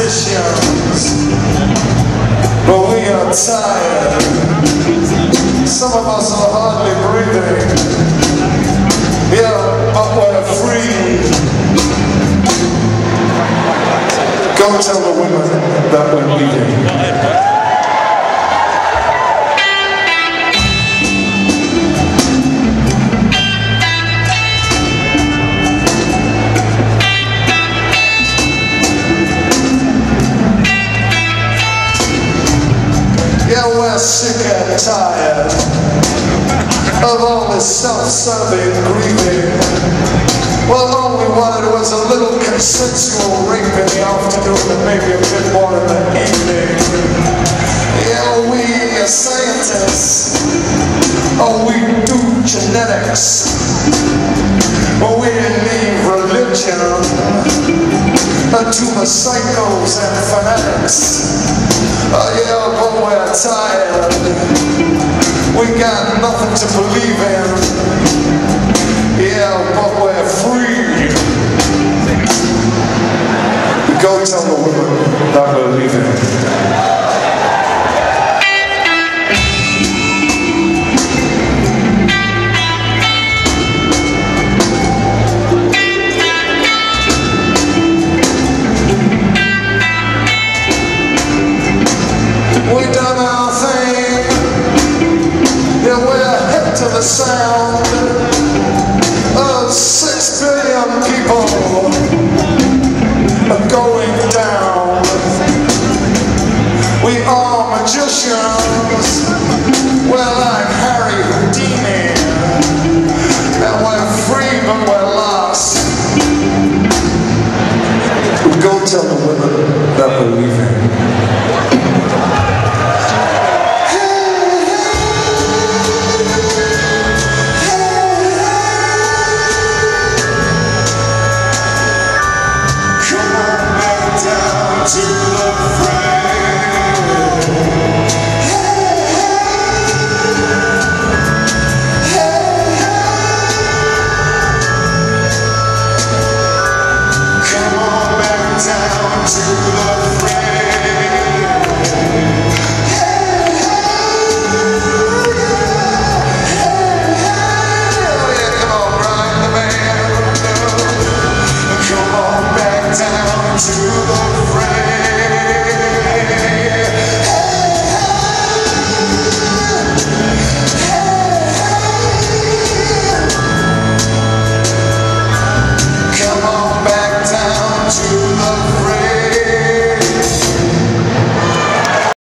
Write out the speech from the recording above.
musicians, but we are tired. Some of us are hardly breathing. Yeah, but we're free. Go tell the women that we're leaving. Sick and tired of all this self-serving grieving. Well, all we wanted was a little consensual rape in the afternoon and maybe a bit more in the evening. Yeah, we are scientists. Oh, we do genetics. But we leave religion to the psychos and fanatics. Got nothing to believe in. Yeah, but we're free. Go tell the women that we're leaving. The sound of six billion people going down. We are magicians. We're like Harry Houdini. And we're free, but we're lost. Go tell the women that we're leaving.